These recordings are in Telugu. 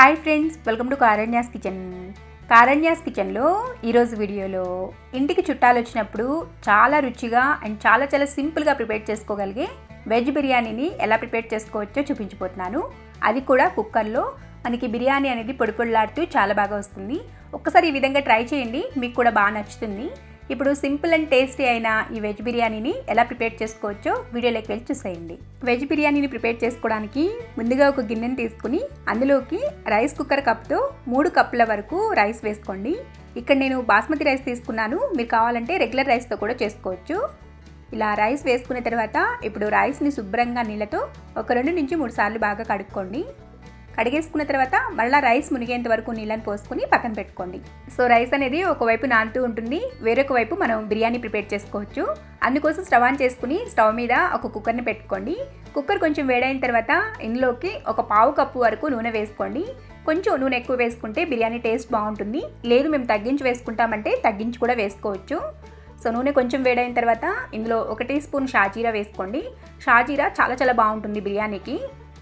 Hi friends welcome to Karanya's kitchen. Karanya's కిచెన్లో ఈరోజు వీడియోలో ఇంటికి చుట్టాలు వచ్చినప్పుడు చాలా రుచిగా అండ్ చాలా చాలా సింపుల్గా ప్రిపేర్ చేసుకోగలిగే వెజ్ బిర్యానీని ఎలా ప్రిపేర్ చేసుకోవచ్చో చూపించిపోతున్నాను అది కూడా కుక్కర్లో. మనకి బిర్యానీ అనేది పొడి పొడిలాడుతూ చాలా బాగా వస్తుంది. ఒక్కసారి ఈ విధంగా ట్రై చేయండి మీకు కూడా బాగా నచ్చుతుంది. ఇప్పుడు సింపుల్ అండ్ టేస్టీ అయిన ఈ వెజ్ బిర్యానీని ఎలా ప్రిపేర్ చేసుకోవచ్చో వీడియోలోకి వెళ్ళి చూసేయండి. వెజ్ బిర్యానీని ప్రిపేర్ చేసుకోవడానికి ముందుగా ఒక గిన్నెని తీసుకుని అందులోకి రైస్ కుక్కర్ కప్తో మూడు కప్పుల వరకు రైస్ వేసుకోండి. ఇక్కడ నేను బాస్మతి రైస్ తీసుకున్నాను. మీరు కావాలంటే రెగ్యులర్ రైస్తో కూడా చేసుకోవచ్చు. ఇలా రైస్ వేసుకున్న తర్వాత ఇప్పుడు రైస్ని శుభ్రంగా నీళ్ళతో ఒక రెండు నుంచి మూడు సార్లు బాగా కడుక్కోండి. కడిగేసుకున్న తర్వాత మళ్ళీ రైస్ మునిగేంత వరకు నీళ్ళని పోసుకొని పక్కన పెట్టుకోండి. సో రైస్ అనేది ఒకవైపు నానుతూ ఉంటుంది వేరొక వైపు మనం బిర్యానీ ప్రిపేర్ చేసుకోవచ్చు. అందుకోసం స్టవ్ ఆన్ చేసుకుని స్టవ్ మీద ఒక కుక్కర్ని పెట్టుకోండి. కుక్కర్ కొంచెం వేడైన తర్వాత ఇందులోకి ఒక పావు కప్పు వరకు నూనె వేసుకోండి. కొంచెం నూనె ఎక్కువ వేసుకుంటే బిర్యానీ టేస్ట్ బాగుంటుంది. లేదు మేము తగ్గించి వేసుకుంటామంటే తగ్గించి కూడా వేసుకోవచ్చు. సో నూనె కొంచెం వేడైన తర్వాత ఇందులో ఒక టీ స్పూన్ షాజీరా వేసుకోండి. షాజీరా చాలా చాలా బాగుంటుంది బిర్యానీకి.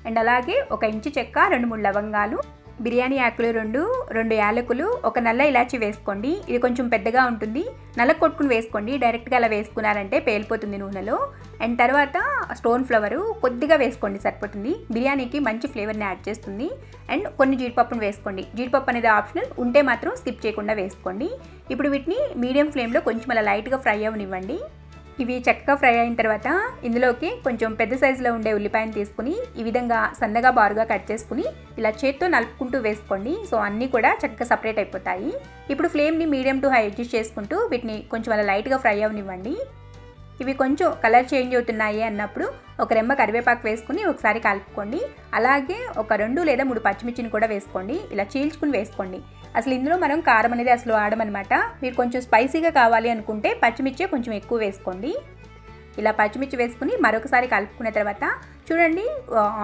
అండ్ అలాగే ఒక ఇంచు చెక్క రెండు మూడు లవంగాలు బిర్యానీ ఆకులు రెండు రెండు యాలకులు ఒక నల్ల ఇలాచి వేసుకోండి. ఇది కొంచెం పెద్దగా ఉంటుంది. నల్ల కొట్టుకుని వేసుకోండి. డైరెక్ట్గా అలా వేసుకున్నారంటే పేలిపోతుంది నూనెలో. అండ్ తర్వాత స్టోన్ ఫ్లవరు కొద్దిగా వేసుకోండి సరిపోతుంది. బిర్యానీకి మంచి ఫ్లేవర్ని యాడ్ చేస్తుంది. అండ్ కొన్ని జీడిపప్పును వేసుకోండి. జీడిపప్పు అనేది ఆప్షనల్. ఉంటే మాత్రం స్కిప్ చేయకుండా వేసుకోండి. ఇప్పుడు వీటిని మీడియం ఫ్లేమ్లో కొంచెం అలా లైట్గా ఫ్రై అవ్వనివ్వండి. ఇవి చక్కగా ఫ్రై అయిన తర్వాత ఇందులోకి కొంచెం పెద్ద సైజులో ఉండే ఉల్లిపాయను తీసుకుని ఈ విధంగా సన్నగా బారుగా కట్ చేసుకుని ఇలా చేత్తో నలుపుకుంటూ వేసుకోండి. సో అన్నీ కూడా చక్కగా సపరేట్ అయిపోతాయి. ఇప్పుడు ఫ్లేమ్ని మీడియం టు హై అడ్జస్ట్ చేసుకుంటూ వీటిని కొంచెం అలా లైట్గా ఫ్రై అవనివ్వండి. ఇవి కొంచెం కలర్ చేంజ్ అవుతున్నాయి అన్నప్పుడు ఒక రెమ్మ కరివేపాకు వేసుకుని ఒకసారి కలుపుకోండి. అలాగే ఒక రెండు లేదా మూడు పచ్చిమిర్చిని కూడా వేసుకోండి. ఇలా చీల్చుకుని వేసుకోండి. అసలు ఇందులో మనం కారం అనేది అసలు ఆడమనమాట మీరు కొంచెం స్పైసీగా కావాలి అనుకుంటే పచ్చిమిర్చి కొంచెం ఎక్కువ వేసుకోండి. ఇలా పచ్చిమిర్చి వేసుకుని మరొకసారి కలుపుకున్న తర్వాత చూడండి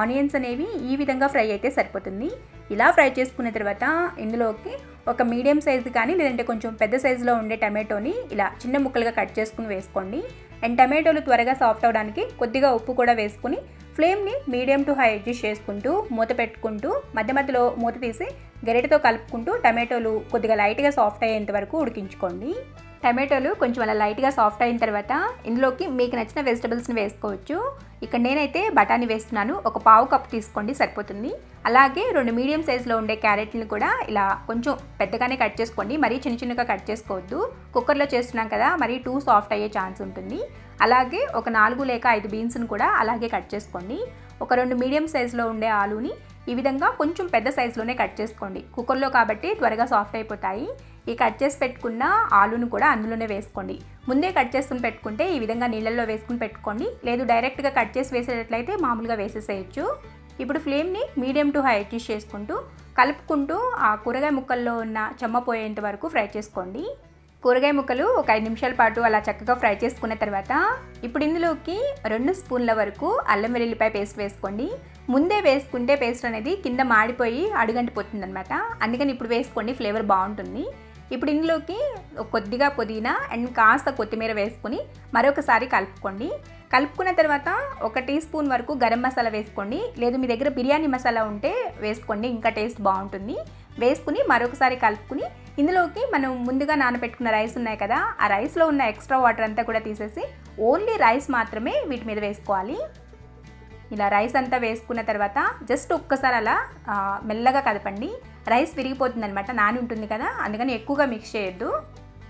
ఆనియన్స్ అనేవి ఈ విధంగా ఫ్రై అయితే సరిపోతుంది. ఇలా ఫ్రై చేసుకున్న తర్వాత ఇందులోకి ఒక మీడియం సైజు కానీ లేదంటే కొంచెం పెద్ద సైజులో ఉండే టమాటోని ఇలా చిన్న ముక్కలుగా కట్ చేసుకుని వేసుకోండి. అండ్ టమాటోలు త్వరగా సాఫ్ట్ అవడానికి కొద్దిగా ఉప్పు కూడా వేసుకుని ఫ్లేమ్ని మీడియం టు హై అడ్జస్ట్ చేసుకుంటూ మూత పెట్టుకుంటూ మధ్య మధ్యలో మూత తీసి గరిటతో కలుపుకుంటూ టమాటోలు కొద్దిగా లైట్గా సాఫ్ట్ అయ్యేంత వరకు ఉడికించుకోండి. టమాటోలు కొంచెం అలా లైట్గా సాఫ్ట్ అయిన తర్వాత ఇందులోకి మీకు నచ్చిన వెజిటబుల్స్ని వేసుకోవచ్చు. ఇక్కడ నేనైతే బఠానీ వేస్తున్నాను. ఒక పావు కప్ తీసుకోండి సరిపోతుంది. అలాగే రెండు మీడియం సైజులో ఉండే క్యారెట్ని కూడా ఇలా కొంచెం పెద్దగానే కట్ చేసుకోండి. మరీ చిన్న చిన్నగా కట్ చేసుకోవద్దు. కుక్కర్లో చేస్తున్నాం కదా మరీ టూ సాఫ్ట్ అయ్యే ఛాన్స్ ఉంటుంది. అలాగే ఒక నాలుగు లేక ఐదు బీన్స్ని కూడా అలాగే కట్ చేసుకోండి. ఒక రెండు మీడియం సైజులో ఉండే ఆలుని ఈ విధంగా కొంచెం పెద్ద సైజులోనే కట్ చేసుకోండి. కుక్కర్లో కాబట్టి త్వరగా సాఫ్ట్ అయిపోతాయి. ఈ కట్ చేసి పెట్టుకున్న ఆలును కూడా అందులోనే వేసుకోండి. ముందే కట్ చేసుకుని పెట్టుకుంటే ఈ విధంగా నీళ్ళల్లో వేసుకుని పెట్టుకోండి. లేదు డైరెక్ట్గా కట్ చేసి వేసేటట్లయితే మామూలుగా వేసేసేయచ్చు. ఇప్పుడు ఫ్లేమ్ని మీడియం టు హై అడ్జస్ట్ చేసుకుంటూ కలుపుకుంటూ ఆ కూరగాయ ముక్కల్లో ఉన్న చెమ్మ పోయేంత వరకు ఫ్రై చేసుకోండి. కూరగాయ ముక్కలు ఒక ఐదు నిమిషాల పాటు అలా చక్కగా ఫ్రై చేసుకున్న తర్వాత ఇప్పుడు ఇందులోకి రెండు స్పూన్ల వరకు అల్లం వెల్లుల్లిపాయ పేస్ట్ వేసుకోండి. ముందే వేసుకుంటే పేస్ట్ అనేది కింద మాడిపోయి అడుగంటిపోతుంది అనమాట అందుకని ఇప్పుడు వేసుకోండి ఫ్లేవర్ బాగుంటుంది. ఇప్పుడు ఇందులోకి కొద్దిగా పుదీనా అండ్ కాస్త కొత్తిమీర వేసుకొని మరొకసారి కలుపుకోండి. కలుపుకున్న తర్వాత ఒక టీ స్పూన్ వరకు గరం మసాలా వేసుకోండి. లేదు మీ దగ్గర బిర్యానీ మసాలా ఉంటే వేసుకోండి ఇంకా టేస్ట్ బాగుంటుంది. వేసుకుని మరొకసారి కలుపుకుని ఇందులోకి మనం ముందుగా నానబెట్టుకున్న రైస్ ఉన్నాయి కదా ఆ రైస్లో ఉన్న ఎక్స్ట్రా వాటర్ అంతా కూడా తీసేసి ఓన్లీ రైస్ మాత్రమే వీటి మీద వేసుకోవాలి. ఇలా రైస్ అంతా వేసుకున్న తర్వాత జస్ట్ ఒక్కసారి అలా మెల్లగా కదపండి. రైస్ విరిగిపోతుంది అనమాట నాని ఉంటుంది కదా అందుకని ఎక్కువగా మిక్స్ చేయొద్దు.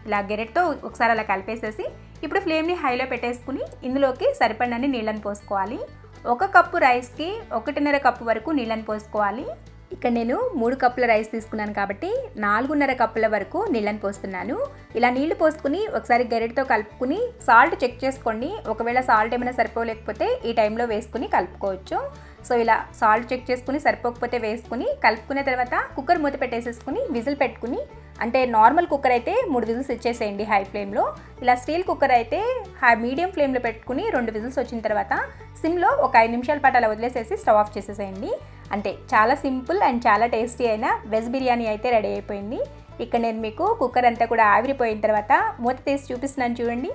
ఇలా గెరెట్తో ఒకసారి అలా కలిపేసేసి ఇప్పుడు ఫ్లేమ్ని హైలో పెట్టేసుకుని ఇందులోకి సరిపడినన్ని నీళ్ళని పోసుకోవాలి. ఒక కప్పు రైస్కి ఒకటిన్నర కప్పు వరకు నీళ్ళని పోసుకోవాలి. ఇక్కడ నేను మూడు కప్పుల రైస్ తీసుకున్నాను కాబట్టి నాలుగున్నర కప్పుల వరకు నీళ్ళని పోస్తున్నాను. ఇలా నీళ్ళు పోసుకుని ఒకసారి గరిటతో కలుపుకుని సాల్ట్ చెక్ చేసుకోండి. ఒకవేళ సాల్ట్ ఏమైనా సరిపోలేకపోతే ఈ టైంలో వేసుకుని కలుపుకోవచ్చు. సో ఇలా సాల్ట్ చెక్ చేసుకుని సరిపోకపోతే వేసుకుని కలుపుకున్న తర్వాత కుక్కర్ మూత పెట్టేసేసుకుని విజిల్ పెట్టుకుని అంటే నార్మల్ కుక్కర్ అయితే మూడు విజిల్స్ ఇచ్చేసేయండి హై ఫ్లేమ్లో. ఇలా స్టీల్ కుక్కర్ అయితే హై మీడియం ఫ్లేమ్లో పెట్టుకుని రెండు విజిల్స్ వచ్చిన తర్వాత సిమ్లో ఒక ఐదు నిమిషాల పాటు అలా వదిలేసేసి స్టవ్ ఆఫ్ చేసేసేయండి. అంటే చాలా సింపుల్ అండ్ చాలా టేస్టీ అయిన వెజ్ బిర్యానీ అయితే రెడీ అయిపోయింది. ఇక్కడ నేను మీకు కుక్కర్ అంతా కూడా ఆవిరిపోయిన తర్వాత మూత తీసి చూపిస్తున్నాను చూడండి.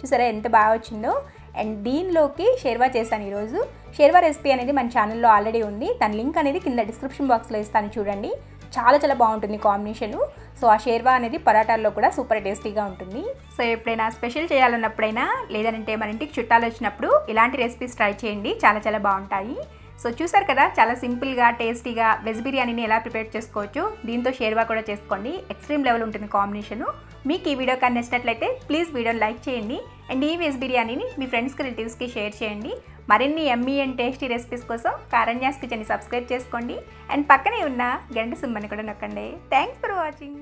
చూసారా ఎంత బాగా వచ్చిందో? అండ్ దీనిలోకి షేర్వా చేశాను ఈరోజు. షేర్వా రెసిపీ అనేది మన ఛానల్లో ఆల్రెడీ ఉంది. దాని లింక్ అనేది కింద డిస్క్రిప్షన్ బాక్స్లో ఇస్తాను చూడండి. చాలా చాలా బాగుంటుంది కాంబినేషను. సో ఆ షేర్వా అనేది పరాటాల్లో కూడా సూపర్ టేస్టీగా ఉంటుంది. సో ఎప్పుడైనా స్పెషల్ చేయాలన్నప్పుడైనా లేదంటే మన ఇంటికి చుట్టాలు వచ్చినప్పుడు ఇలాంటి రెసిపీస్ ట్రై చేయండి. చాలా చాలా బాగుంటాయి. సో చూసారు కదా చాలా సింపుల్గా టేస్టీగా వెజ్ బిర్యానీని ఎలా ప్రిపేర్ చేసుకోవచ్చు దీంతో షేర్వా కూడా చేసుకోండి. ఎక్స్ట్రీమ్ లెవెల్ ఉంటుంది కాంబినేషను. మీకు ఈ వీడియో కానీ నచ్చినట్లయితే ప్లీజ్ వీడియోని లైక్ చేయండి. అండ్ ఈ వెజ్ బిర్యానీని మీ ఫ్రెండ్స్కి రిలేటివ్స్కి షేర్ చేయండి. మరిన్ని ఎమ్మీ అండ్ టేస్టీ రెసిపీస్ కోసం కారణ్యాస్ కిచెన్ని సబ్స్క్రైబ్ చేసుకోండి. అండ్ పక్కనే ఉన్న గంట సుమ్మని కూడా నొక్కండి. Thanks for watching.